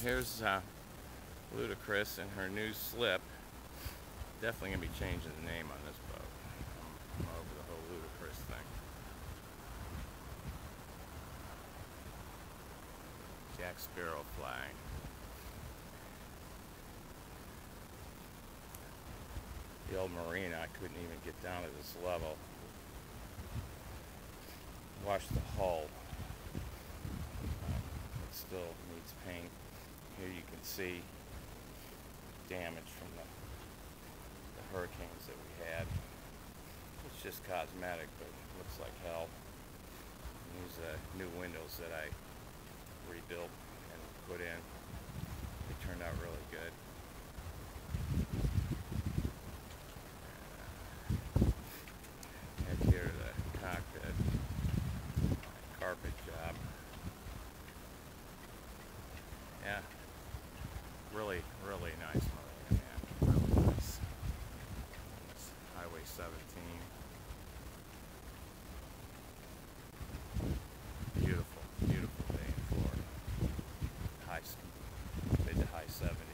here's uh, Ludacris and her new slip. Definitely gonna be changing the name on this boat. I'm over the whole Ludacris thing. Jack Sparrow flag. The old marina, I couldn't even get down to this level. Wash the hull. Um, it still needs paint. Here you can see damage from the, the hurricanes that we had. It's just cosmetic, but it looks like hell. These are new windows that I rebuilt and put in. They turned out really good. Here the. Carpet job. Yeah. Really, really nice man. Really nice. Highway 17. Beautiful, beautiful day in Florida. High, mid to high 70s